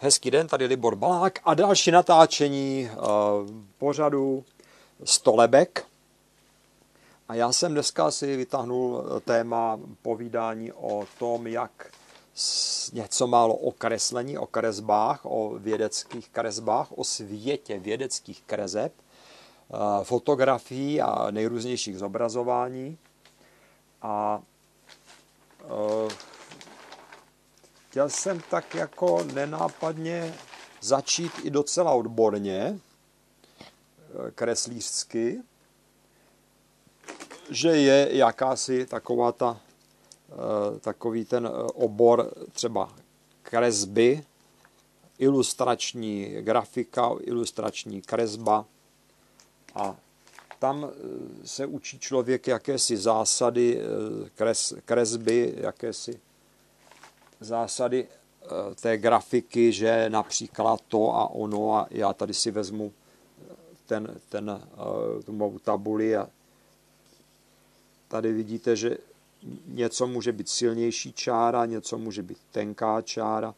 Hezký den, tady Libor Balák a další natáčení uh, pořadu Stolebek. A já jsem dneska si vytáhnul téma povídání o tom, jak něco málo o kreslení, o kresbách, o vědeckých kresbách, o světě vědeckých kreseb, uh, fotografií a nejrůznějších zobrazování. A chtěl jsem tak jako nenápadně začít i docela odborně, eh, kreslířsky, že je jakási taková ta, eh, takový ten eh, obor třeba kresby, ilustrační grafika, ilustrační kresba. A tam se učí člověk jakési zásady kres, kresby, jakési zásady eh, té grafiky, že například to a ono a já tady si vezmu eh, ten, ten, eh, tu mou tabuli a tady vidíte, že něco může být silnější čára, něco může být tenká čára.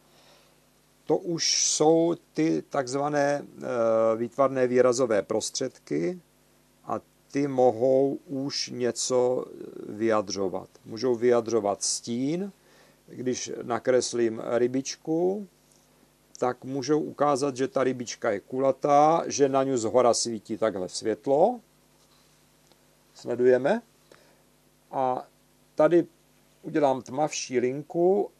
To už jsou ty takzvané výtvarné výrazové prostředky a ty mohou už něco vyjadřovat. Můžou vyjadřovat stín, když nakreslím rybičku, tak můžou ukázat, že ta rybička je kulatá, že na ní z hora svítí takhle světlo. Sledujeme. A tady udělám tmavší linku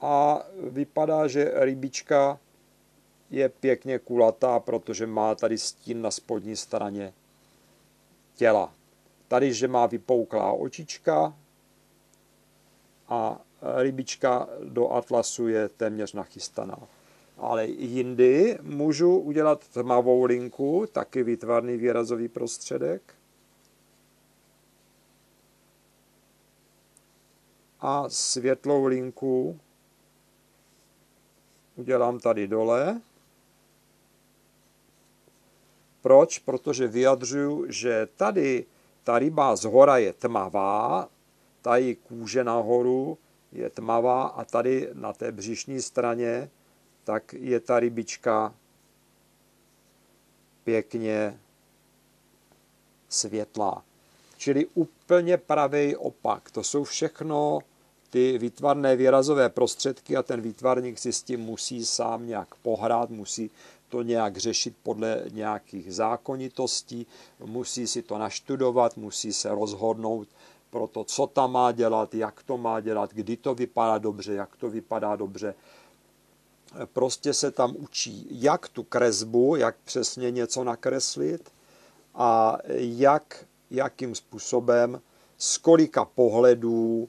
a vypadá, že rybička je pěkně kulatá, protože má tady stín na spodní straně těla. Tady, že má vypouklá očička, a rybička do atlasu je téměř nachystaná. Ale jindy můžu udělat tmavou linku, taky výtvarný výrazový prostředek. A světlou linku udělám tady dole. Proč? Protože vyjadřuju, že tady ta ryba z hora je tmavá, tady kůže nahoru je tmavá a tady na té břišní straně tak je ta rybička pěkně světlá. Čili úplně pravý opak. To jsou všechno ty výtvarné výrazové prostředky a ten výtvarník si s tím musí sám nějak pohrát, musí to nějak řešit podle nějakých zákonitostí, musí si to naštudovat, musí se rozhodnout, pro to, co tam má dělat, jak to má dělat, kdy to vypadá dobře, jak to vypadá dobře. Prostě se tam učí, jak tu kresbu, jak přesně něco nakreslit a jak, jakým způsobem, z kolika pohledů,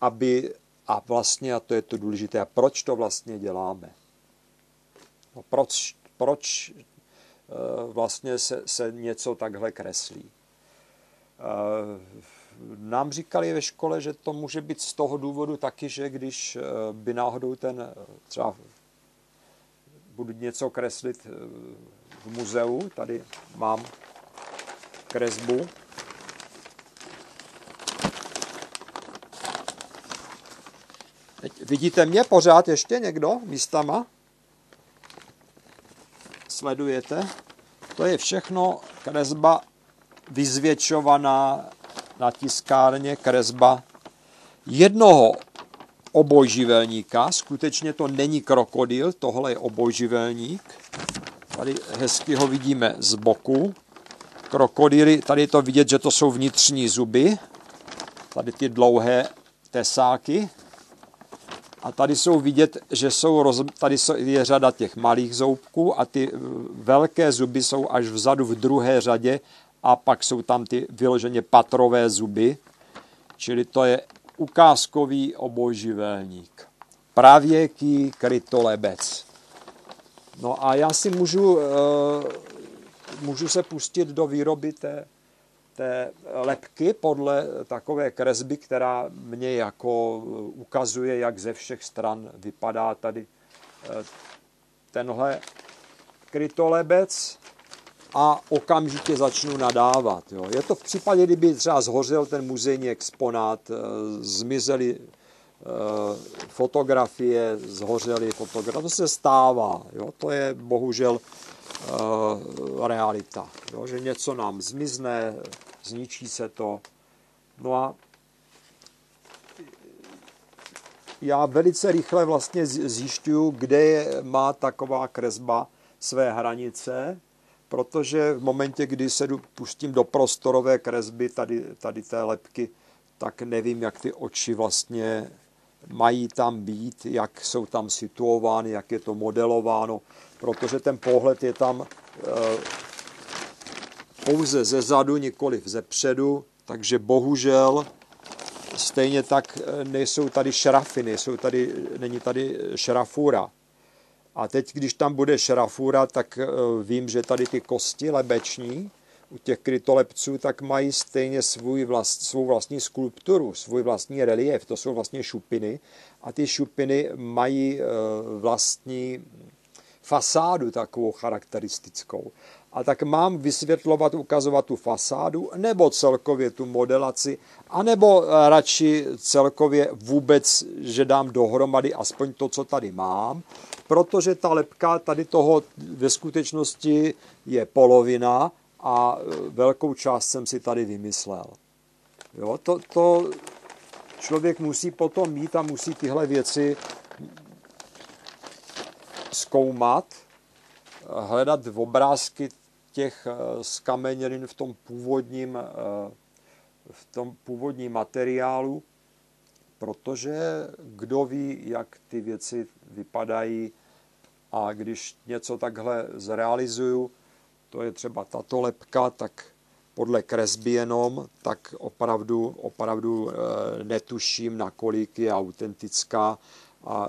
aby, a vlastně, a to je to důležité, a proč to vlastně děláme. No proč, proč eh, vlastně se, se něco takhle kreslí. Eh, nám říkali ve škole, že to může být z toho důvodu taky, že když eh, by náhodou ten eh, třeba budu něco kreslit eh, v muzeu, tady mám kresbu, vidíte mě pořád ještě někdo místama? Sledujete? To je všechno kresba vyzvětšovaná na tiskárně kresba jednoho obojživelníka. Skutečně to není krokodýl, tohle je obojživelník. Tady hezky ho vidíme z boku. Krokodýly, tady je to vidět, že to jsou vnitřní zuby. Tady ty dlouhé tesáky. A tady jsou vidět, že jsou roz... tady je řada těch malých zoubků a ty velké zuby jsou až vzadu v druhé řadě a pak jsou tam ty vyloženě patrové zuby, čili to je ukázkový obojživelník. Pravěký krytolebec. No a já si můžu, eh, můžu se pustit do výroby té, té lepky podle takové kresby, která mě jako ukazuje, jak ze všech stran vypadá tady eh, tenhle krytolebec a okamžitě začnu nadávat. Jo. Je to v případě, kdyby třeba zhořel ten muzejní exponát, eh, zmizely fotografie zhořely, fotografie, to se stává, jo? to je bohužel realita, jo? že něco nám zmizne, zničí se to. No a já velice rychle vlastně zjišťuju, kde má taková kresba své hranice, protože v momentě, kdy se pustím do prostorové kresby tady, tady té lepky, tak nevím, jak ty oči vlastně mají tam být, jak jsou tam situovány, jak je to modelováno, protože ten pohled je tam eh, pouze ze zadu, nikoli ze předu, takže bohužel stejně tak eh, nejsou tady šrafy, nejsou tady, není tady šrafura. A teď, když tam bude šrafura, tak eh, vím, že tady ty kosti lebeční u těch krytolepců, tak mají stejně svůj vlast, svou vlastní skulpturu, svůj vlastní relief, to jsou vlastně šupiny. A ty šupiny mají eh, vlastní fasádu takovou charakteristickou. A tak mám vysvětlovat, ukazovat tu fasádu, nebo celkově tu modelaci, anebo eh, radši celkově vůbec, že dám dohromady aspoň to, co tady mám, protože ta lepka tady toho ve skutečnosti je polovina a eh, velkou část jsem si tady vymyslel. Jo, to, to člověk musí potom mít a musí tyhle věci zkoumat, hledat v obrázky těch skamenělin eh, v tom původním, eh, v tom původním materiálu, protože kdo ví, jak ty věci vypadají a když něco takhle zrealizuju, to je třeba tato lepka, tak podle kresby jenom, tak opravdu, opravdu eh, netuším, nakolik je autentická. A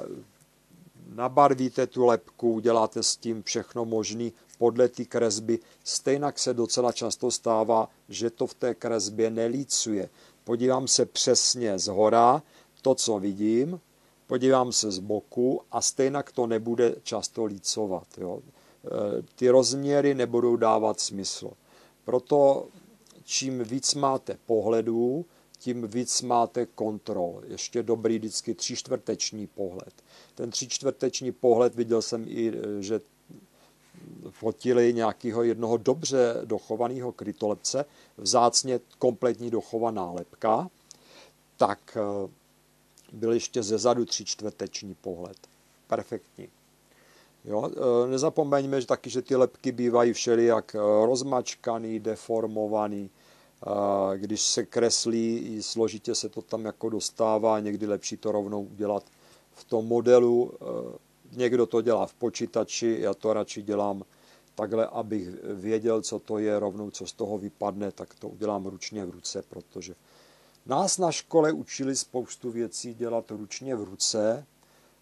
nabarvíte tu lepku, uděláte s tím všechno možné podle té kresby. Stejnak se docela často stává, že to v té kresbě nelícuje. Podívám se přesně z hora, to, co vidím, podívám se z boku a stejnak to nebude často lícovat. Jo. E, ty rozměry nebudou dávat smysl. Proto čím víc máte pohledů, tím víc máte kontrol. Ještě dobrý vždycky třičtvrteční pohled. Ten třičtvrteční pohled viděl jsem i, že fotili nějakého jednoho dobře dochovaného krytolepce, vzácně kompletní dochovaná lepka, tak eh, byl ještě ze zadu třičtvrteční pohled. Perfektní. Jo, eh, nezapomeňme že taky, že ty lepky bývají všelijak eh, rozmačkaný, deformovaný, když se kreslí, složitě se to tam jako dostává, někdy lepší to rovnou udělat v tom modelu. Někdo to dělá v počítači, já to radši dělám takhle, abych věděl, co to je, rovnou co z toho vypadne, tak to udělám ručně v ruce, protože nás na škole učili spoustu věcí dělat ručně v ruce,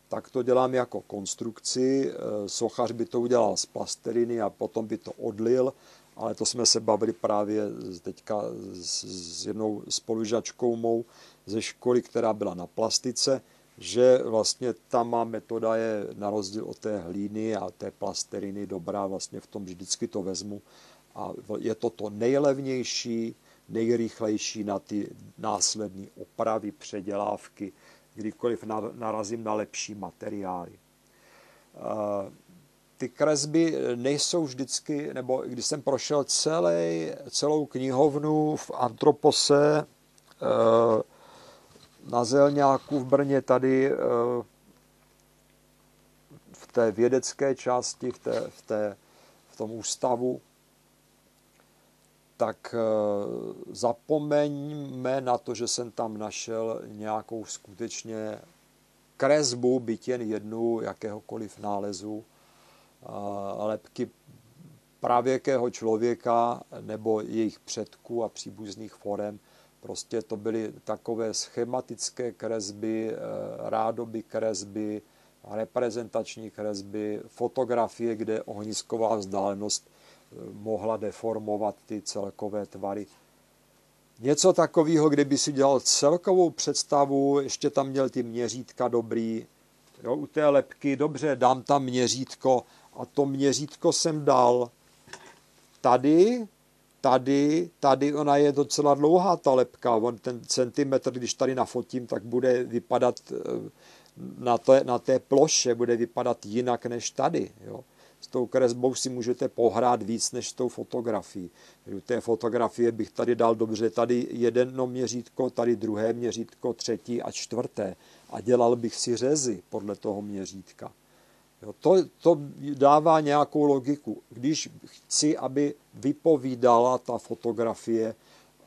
tak to dělám jako konstrukci. Eh, sochař by to udělal z plasteriny a potom by to odlil, ale to jsme se bavili právě teďka s jednou spolužačkou mou ze školy, která byla na plastice, že vlastně ta má metoda je na rozdíl od té hlíny a té plasteriny dobrá, vlastně v tom vždycky to vezmu a je to to nejlevnější, nejrychlejší na ty následné opravy, předělávky, kdykoliv narazím na lepší materiály. Ty kresby nejsou vždycky, nebo když jsem prošel celý, celou knihovnu v Antropose, na Zelňáku v Brně tady eh, v té vědecké části, v, té, v, té, v tom ústavu, tak eh, zapomeňme na to, že jsem tam našel nějakou skutečně kresbu, byť jen jednu jakéhokoliv nálezu, lepky pravěkého člověka nebo jejich předků a příbuzných forem, Prostě to byly takové schematické kresby, eh, rádoby kresby, reprezentační kresby, fotografie, kde ohnisková vzdálenost eh, mohla deformovat ty celkové tvary. Něco takového, kdyby si dělal celkovou představu, ještě tam měl ty měřítka dobrý, jo, u té lepky, dobře, dám tam měřítko a to měřítko jsem dal tady tady, tady ona je docela dlouhá ta lepka, on ten centimetr, když tady nafotím, tak bude vypadat eh, na té, na té ploše, bude vypadat jinak než tady. Jo. S tou kresbou si můžete pohrát víc než s tou fotografií. U té fotografie bych tady dal dobře tady jedno měřítko, tady druhé měřítko, třetí a čtvrté. A dělal bych si řezy podle toho měřítka. Jo, to, to dává nějakou logiku. Když chci, aby vypovídala ta fotografie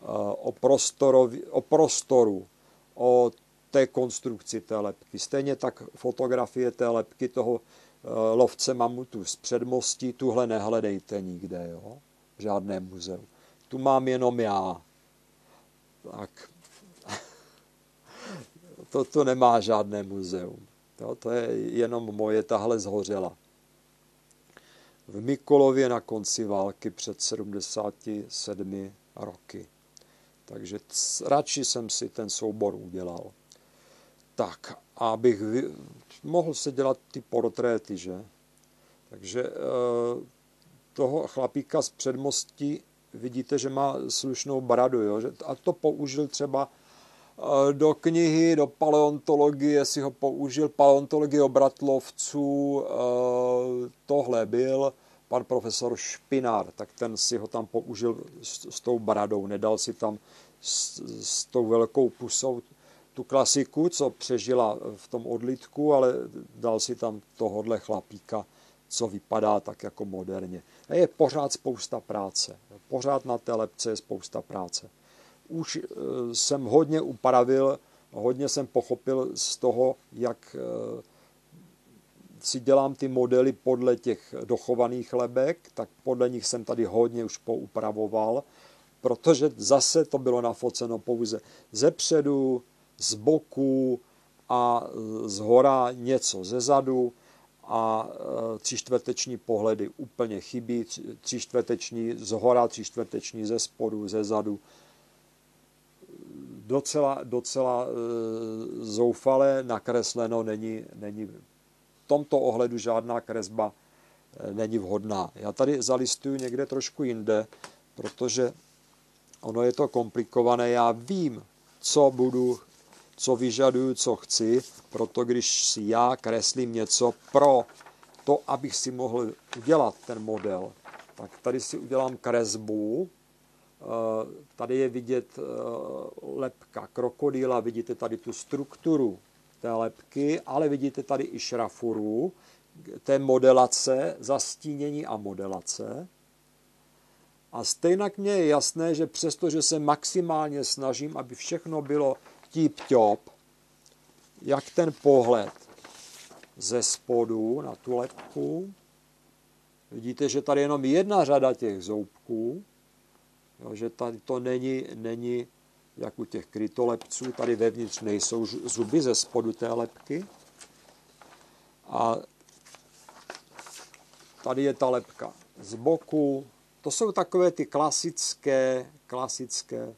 uh, o, prostorovi, o prostoru, o té konstrukci té lepky. Stejně tak fotografie té lepky toho uh, lovce mamutu z předmostí, tuhle nehledejte nikde, jo? v žádném muzeu. Tu mám jenom já. Tak. to nemá žádné muzeum. To, to je jenom moje, tahle zhořela. V Mikolově na konci války před 77 roky. Takže radši jsem si ten soubor udělal. Tak, abych vy, mohl se dělat ty portréty, že? Takže e, toho chlapíka z předmostí vidíte, že má slušnou bradu, jo? A to použil třeba Eh, do knihy, do paleontologie si ho použil, paleontologie obratlovců, eh, tohle byl pan profesor Špinár, tak ten si ho tam použil s, s tou bradou, nedal si tam s, s tou velkou pusou tu klasiku, co přežila v tom odlitku, ale dal si tam tohodle chlapíka, co vypadá tak jako moderně. A je pořád spousta práce. Pořád na té lepce je spousta práce už eh, jsem hodně upravil, hodně jsem pochopil z toho, jak eh, si dělám ty modely podle těch dochovaných lebek, tak podle nich jsem tady hodně už poupravoval, protože zase to bylo nafoceno pouze ze předu, z boku a eh, z hora něco ze zadu a tři čtvrteční pohledy úplně chybí, tři čtvrteční z hora, tři čtvrteční ze spodu, ze zadu docela, docela e, zoufale nakresleno, není, není v tomto ohledu žádná kresba e, není vhodná. Já tady zalistuju někde trošku jinde, protože ono je to komplikované. Já vím, co budu, co vyžaduju, co chci, proto když si já kreslím něco pro to, abych si mohl udělat ten model, tak tady si udělám kresbu, Eh, tady je vidět eh, lepka krokodýla, vidíte tady tu strukturu té lepky, ale vidíte tady i šrafuru, té modelace, zastínění a modelace. A stejně mně je jasné, že přesto, že se maximálně snažím, aby všechno bylo típ-top, jak ten pohled ze spodu na tu lepku, vidíte, že tady je jenom jedna řada těch zoubků, Jo, že tady to není, není jak u těch krytolepců, tady vevnitř nejsou zuby ze spodu té lepky. A tady je ta lepka z boku. To jsou takové ty klasické, klasické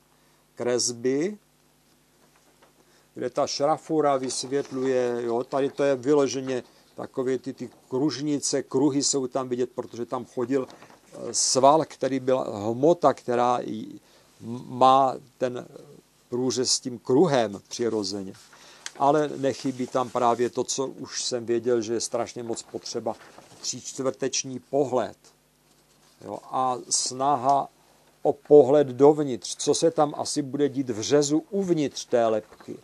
kresby, kde ta šrafura vysvětluje, jo, tady to je vyloženě takové ty, ty kružnice, kruhy jsou tam vidět, protože tam chodil sval, který byla hmota, která má ten průřez s tím kruhem přirozeně. Ale nechybí tam právě to, co už jsem věděl, že je strašně moc potřeba, čtvrteční pohled. Jo, a snaha o pohled dovnitř, co se tam asi bude dít v řezu uvnitř té lepky.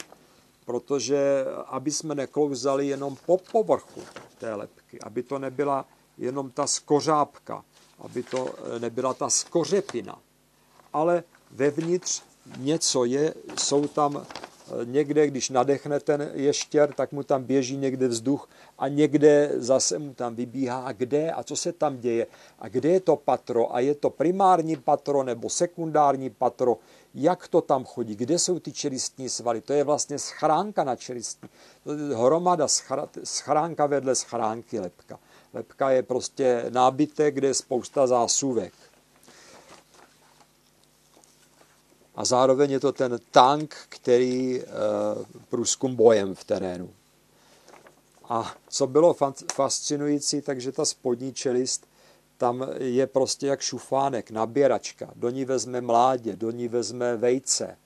Protože aby jsme neklouzali jenom po povrchu té lepky, aby to nebyla jenom ta skořápka, aby to eh, nebyla ta skořepina. Ale vevnitř něco je, jsou tam eh, někde, když nadechne ten ještěr, tak mu tam běží někde vzduch a někde zase mu tam vybíhá. A kde a co se tam děje? A kde je to patro? A je to primární patro nebo sekundární patro, jak to tam chodí, kde jsou ty čelistní svaly, to je vlastně schránka na čelistní, hromada schránka vedle schránky lepka. Lepka je prostě nábytek, kde je spousta zásuvek. A zároveň je to ten tank, který e, průzkum bojem v terénu. A co bylo fascinující, takže ta spodní čelist, tam je prostě jak šufánek, naběračka, do ní vezme mládě, do ní vezme vejce.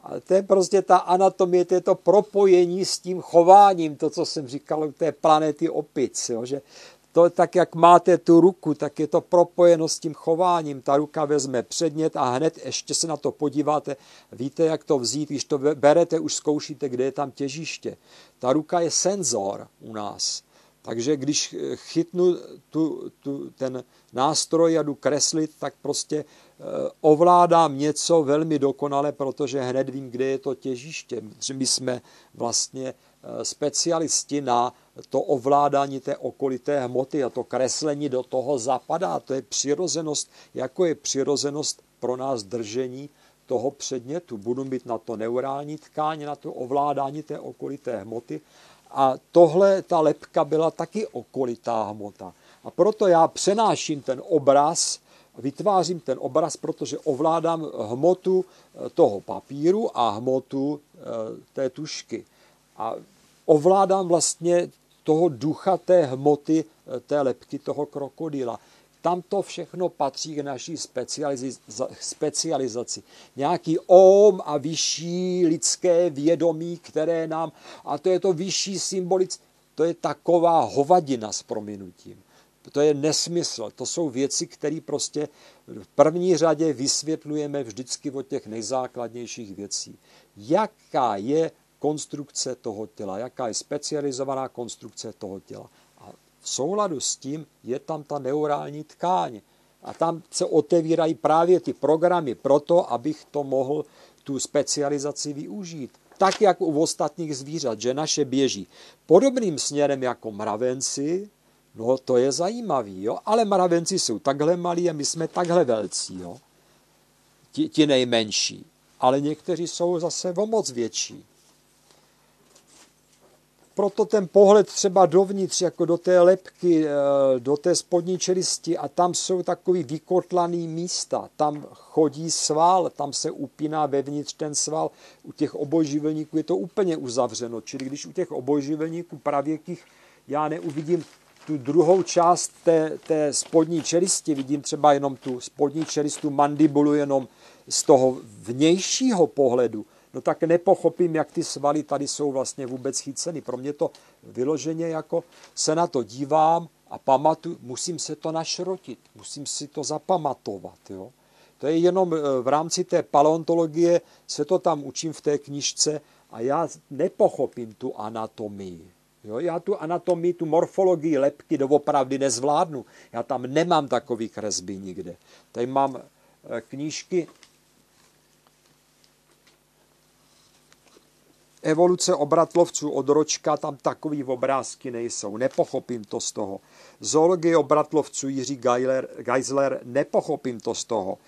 A to je prostě ta anatomie, to je to propojení s tím chováním, to, co jsem říkal u té planety opic, jo, že to tak, jak máte tu ruku, tak je to propojeno s tím chováním. Ta ruka vezme předmět a hned ještě se na to podíváte, víte, jak to vzít, když to berete, už zkoušíte, kde je tam těžiště. Ta ruka je senzor u nás. Takže když chytnu tu, tu, ten nástroj a jdu kreslit, tak prostě eh, ovládám něco velmi dokonale, protože hned vím, kde je to těžiště. My jsme vlastně eh, specialisti na to ovládání té okolité hmoty a to kreslení do toho zapadá. To je přirozenost, jako je přirozenost pro nás držení toho předmětu. Budu mít na to neurální tkáň, na to ovládání té okolité hmoty. A tohle, ta lepka byla taky okolitá hmota. A proto já přenáším ten obraz, vytvářím ten obraz, protože ovládám hmotu eh, toho papíru a hmotu eh, té tušky. A ovládám vlastně toho ducha té hmoty, eh, té lepky toho krokodýla. Tam to všechno patří k naší specializaci. Nějaký om a vyšší lidské vědomí, které nám, a to je to vyšší symbolic, to je taková hovadina s prominutím. To je nesmysl. To jsou věci, které prostě v první řadě vysvětlujeme vždycky od těch nejzákladnějších věcí. Jaká je konstrukce toho těla, jaká je specializovaná konstrukce toho těla. A v souladu s tím je tam ta neurální tkáň. A tam se otevírají právě ty programy pro to, abych to mohl tu specializaci využít. Tak, jak u ostatních zvířat, že naše běží podobným směrem jako mravenci, no to je zajímavý, jo? ale mravenci jsou takhle malí a my jsme takhle velcí, jo? Ti, ti nejmenší. Ale někteří jsou zase o moc větší proto ten pohled třeba dovnitř, jako do té lepky, eh, do té spodní čelisti a tam jsou takový vykotlaný místa, tam chodí sval, tam se upíná vevnitř ten sval. U těch obojživelníků je to úplně uzavřeno, čili když u těch obojživelníků pravěkých já neuvidím tu druhou část té, té spodní čelisti, vidím třeba jenom tu spodní čelistu mandibulu jenom z toho vnějšího pohledu, no tak nepochopím, jak ty svaly tady jsou vlastně vůbec chyceny. Pro mě to vyloženě jako se na to dívám a pamatuju, musím se to našrotit, musím si to zapamatovat. Jo? To je jenom e, v rámci té paleontologie, se to tam učím v té knižce a já nepochopím tu anatomii. Jo, já tu anatomii, tu morfologii lepky doopravdy nezvládnu. Já tam nemám takový kresby nikde. Tady mám e, knížky evoluce obratlovců od ročka, tam takový obrázky nejsou. Nepochopím to z toho. Zoologie obratlovců Jiří Geisler, Geisler nepochopím to z toho.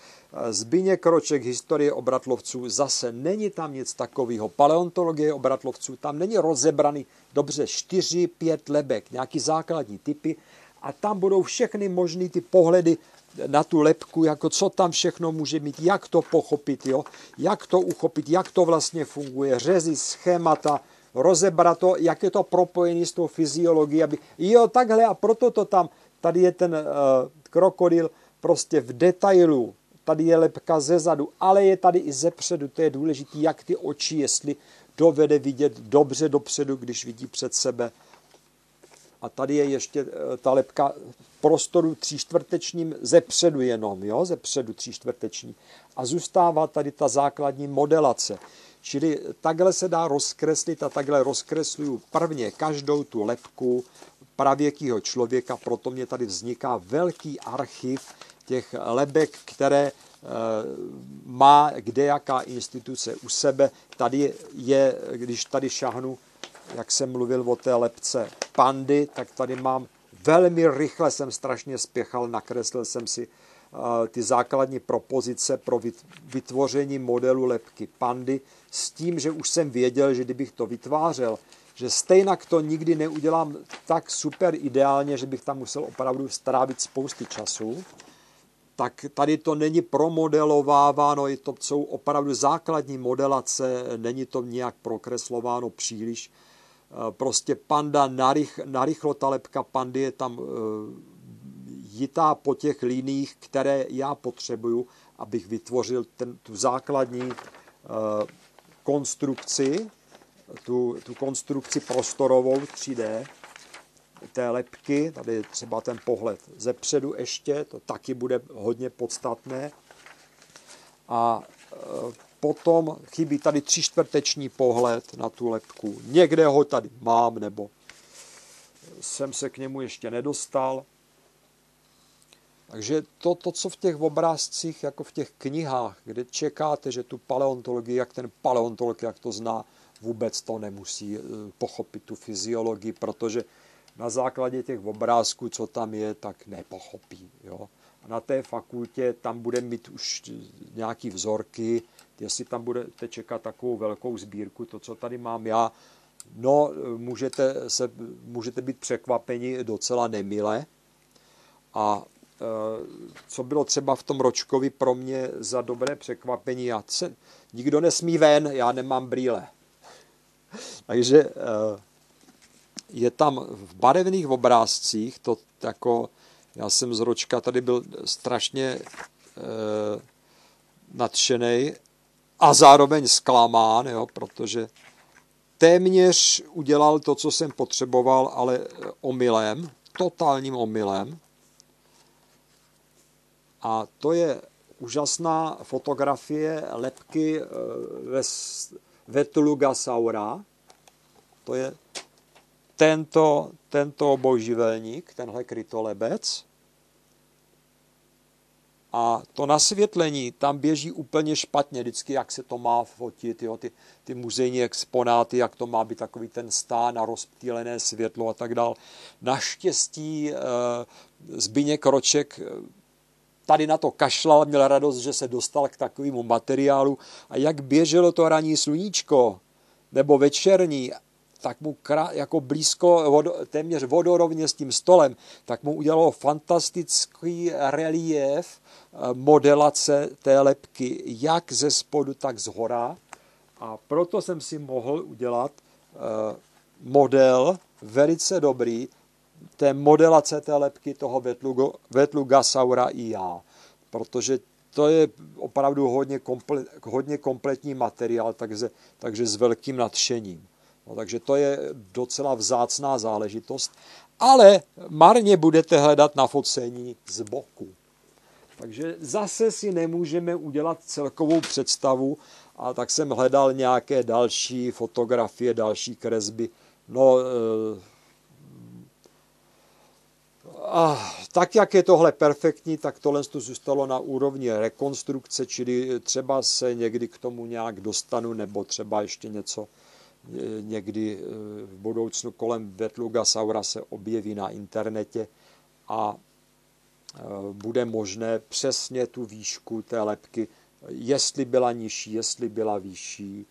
Zbyně Kroček, historie obratlovců, zase není tam nic takového. Paleontologie obratlovců, tam není rozebraný dobře 4-5 lebek, nějaký základní typy a tam budou všechny možné ty pohledy na tu lepku, jako co tam všechno může mít, jak to pochopit, jo? jak to uchopit, jak to vlastně funguje, řezy, schémata, rozebrat to, jak je to propojené s tou fyziologií, aby jo, takhle a proto to tam, tady je ten uh, krokodil prostě v detailu, tady je lepka ze zadu, ale je tady i ze předu, to je důležité, jak ty oči, jestli dovede vidět dobře dopředu, když vidí před sebe. A tady je ještě eh, ta lepka prostoru tříčtvrtečním ze předu jenom, jo, ze předu tříčtvrteční. A zůstává tady ta základní modelace. Čili takhle se dá rozkreslit a takhle rozkresluju prvně každou tu lepku pravěkého člověka, proto mě tady vzniká velký archiv těch lebek, které e, má kde jaká instituce u sebe. Tady je, když tady šahnu, jak jsem mluvil o té lepce pandy, tak tady mám velmi rychle jsem strašně spěchal, nakreslil jsem si eh, ty základní propozice pro vytvoření modelu lepky pandy s tím, že už jsem věděl, že kdybych to vytvářel, že stejně to nikdy neudělám tak super ideálně, že bych tam musel opravdu strávit spousty času, tak tady to není promodelováváno, je to jsou opravdu základní modelace, není to nějak prokreslováno příliš, prostě panda narych, narychlo, ta lepka pandy je tam eh, jitá po těch liních, které já potřebuju, abych vytvořil ten, tu základní uh, konstrukci, tu, tu konstrukci prostorovou 3D té lepky, tady je třeba ten pohled ze předu ještě, to taky bude hodně podstatné. A potom chybí tady tři čtvrteční pohled na tu lepku. Někde ho tady mám, nebo jsem se k němu ještě nedostal. Takže to, to, co v těch obrázcích, jako v těch knihách, kde čekáte, že tu paleontologii, jak ten paleontolog, jak to zná, vůbec to nemusí eh, pochopit tu fyziologii, protože na základě těch obrázků, co tam je, tak nepochopí. Jo? A na té fakultě tam bude mít už nějaký vzorky, jestli tam budete čekat takovou velkou sbírku, to, co tady mám já, no, můžete, se, můžete být překvapeni docela nemile. A e, co bylo třeba v tom Ročkovi pro mě za dobré překvapení, já se, nikdo nesmí ven, já nemám brýle. Takže e, je tam v barevných obrázcích, to jako, já jsem z Ročka tady byl strašně e, nadšený a zároveň zklamán, jo, protože téměř udělal to, co jsem potřeboval, ale omylem, totálním omylem. A to je úžasná fotografie lepky eh, Vetulugasaura. To je tento, tento obojživelník, tenhle krytolebec. A to nasvětlení tam běží úplně špatně, vždycky jak se to má fotit, jo, ty, ty muzejní exponáty, jak to má být takový ten stán a rozptýlené světlo a tak dál. Naštěstí e, Zbyněk Roček eh, tady na to kašlal, měl radost, že se dostal k takovému materiálu a jak běželo to ranní sluníčko, nebo večerní tak mu jako blízko, vodo, téměř vodorovně s tím stolem, tak mu udělalo fantastický relief eh, modelace té lepky, jak ze spodu, tak z hora. A proto jsem si mohl udělat eh, model velice dobrý té modelace té lepky toho Vetlugo, Vetlugasaura i já. Protože to je opravdu hodně, komple, hodně kompletní materiál, takže, takže s velkým nadšením. No, takže to je docela vzácná záležitost, ale marně budete hledat na focení z boku. Takže zase si nemůžeme udělat celkovou představu a tak jsem hledal nějaké další fotografie, další kresby. No, eh, a tak, jak je tohle perfektní, tak tohle to zůstalo na úrovni rekonstrukce, čili třeba se někdy k tomu nějak dostanu, nebo třeba ještě něco někdy eh, v budoucnu kolem Vetlugasaura se objeví na internetě a eh, bude možné přesně tu výšku té lepky, jestli byla nižší, jestli byla vyšší,